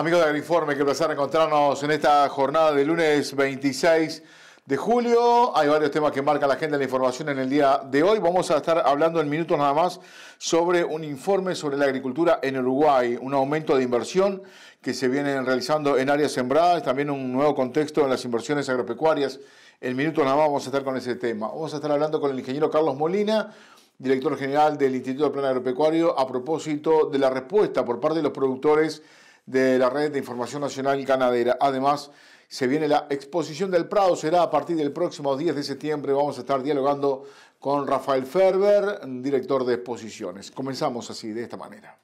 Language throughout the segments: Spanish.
Amigos de Agriforme, qué placer encontrarnos en esta jornada de lunes 26 de julio. Hay varios temas que marcan la agenda de la información en el día de hoy. Vamos a estar hablando en minutos nada más sobre un informe sobre la agricultura en Uruguay, un aumento de inversión que se viene realizando en áreas sembradas, también un nuevo contexto en las inversiones agropecuarias. En minutos nada más vamos a estar con ese tema. Vamos a estar hablando con el ingeniero Carlos Molina, director general del Instituto de Plan Agropecuario, a propósito de la respuesta por parte de los productores de la Red de Información Nacional Ganadera. Además, se viene la exposición del Prado, será a partir del próximo 10 de septiembre. Vamos a estar dialogando con Rafael Ferber, director de exposiciones. Comenzamos así, de esta manera.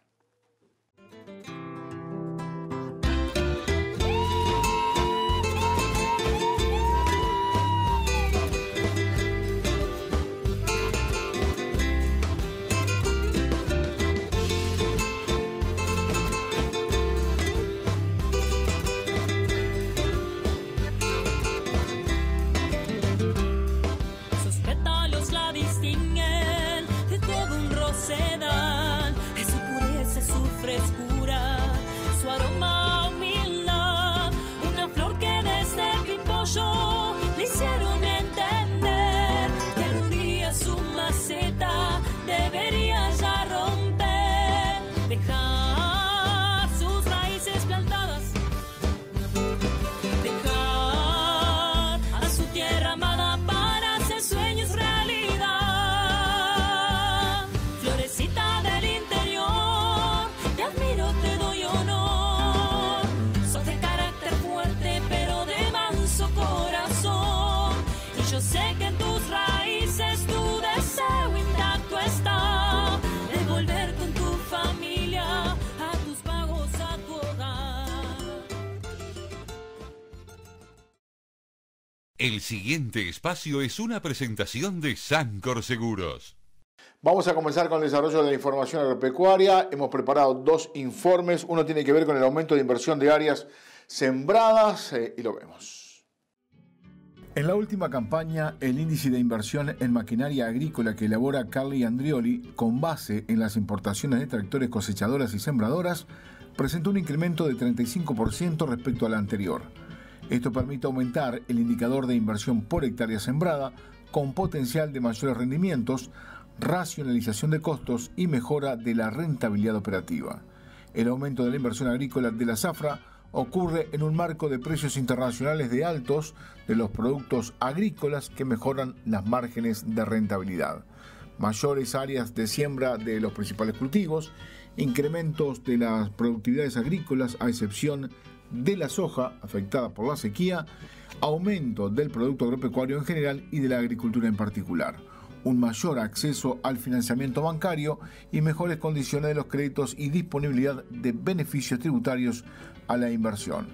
El siguiente espacio es una presentación de Sancor Seguros. Vamos a comenzar con el desarrollo de la información agropecuaria. Hemos preparado dos informes. Uno tiene que ver con el aumento de inversión de áreas sembradas eh, y lo vemos. En la última campaña, el índice de inversión en maquinaria agrícola que elabora Carly Andrioli, con base en las importaciones de tractores cosechadoras y sembradoras, presentó un incremento de 35% respecto al anterior. Esto permite aumentar el indicador de inversión por hectárea sembrada con potencial de mayores rendimientos, racionalización de costos y mejora de la rentabilidad operativa. El aumento de la inversión agrícola de la zafra ocurre en un marco de precios internacionales de altos de los productos agrícolas que mejoran las márgenes de rentabilidad. Mayores áreas de siembra de los principales cultivos, incrementos de las productividades agrícolas a excepción de la soja afectada por la sequía, aumento del producto agropecuario en general y de la agricultura en particular, un mayor acceso al financiamiento bancario y mejores condiciones de los créditos y disponibilidad de beneficios tributarios a la inversión.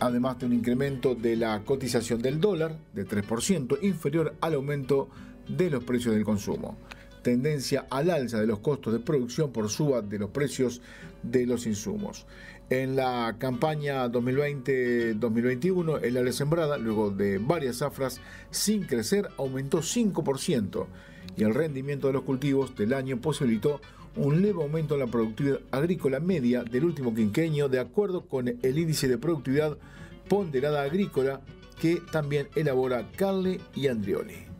Además de un incremento de la cotización del dólar de 3% inferior al aumento de los precios del consumo tendencia al alza de los costos de producción por suba de los precios de los insumos. En la campaña 2020-2021, el área sembrada, luego de varias zafras sin crecer, aumentó 5% y el rendimiento de los cultivos del año posibilitó un leve aumento en la productividad agrícola media del último quinquenio de acuerdo con el índice de productividad ponderada agrícola que también elabora Carle y Andrioli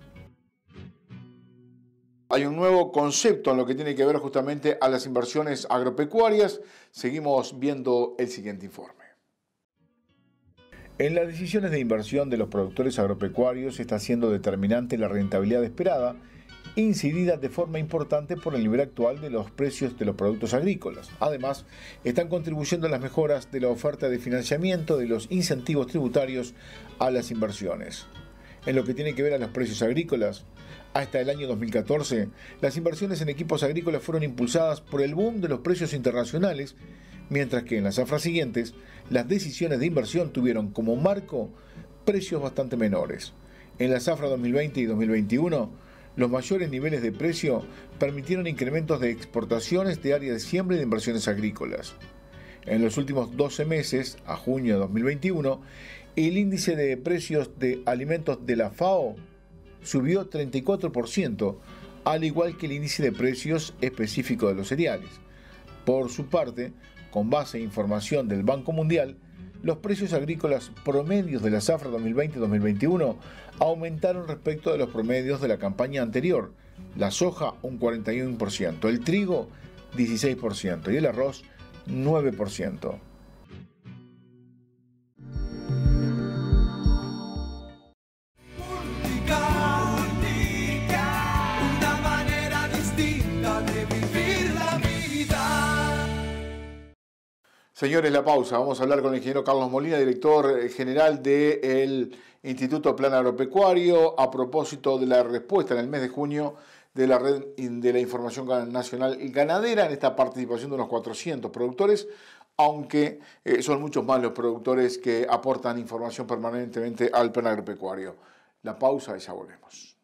hay un nuevo concepto en lo que tiene que ver justamente a las inversiones agropecuarias. Seguimos viendo el siguiente informe. En las decisiones de inversión de los productores agropecuarios está siendo determinante la rentabilidad esperada, incidida de forma importante por el nivel actual de los precios de los productos agrícolas. Además, están contribuyendo a las mejoras de la oferta de financiamiento de los incentivos tributarios a las inversiones. En lo que tiene que ver a los precios agrícolas, hasta el año 2014, las inversiones en equipos agrícolas fueron impulsadas por el boom de los precios internacionales, mientras que en las zafras siguientes, las decisiones de inversión tuvieron como marco precios bastante menores. En la zafra 2020 y 2021, los mayores niveles de precio permitieron incrementos de exportaciones de áreas de siembra y de inversiones agrícolas. En los últimos 12 meses, a junio de 2021, el índice de precios de alimentos de la FAO subió 34%, al igual que el índice de precios específico de los cereales. Por su parte, con base en información del Banco Mundial, los precios agrícolas promedios de la zafra 2020-2021 aumentaron respecto de los promedios de la campaña anterior. La soja un 41%, el trigo 16% y el arroz 9%. Señores, la pausa. Vamos a hablar con el ingeniero Carlos Molina, director eh, general del Instituto Plan Agropecuario, a propósito de la respuesta en el mes de junio de la Red de la Información Nacional Ganadera en esta participación de unos 400 productores, aunque eh, son muchos más los productores que aportan información permanentemente al Plan Agropecuario. La pausa y ya volvemos.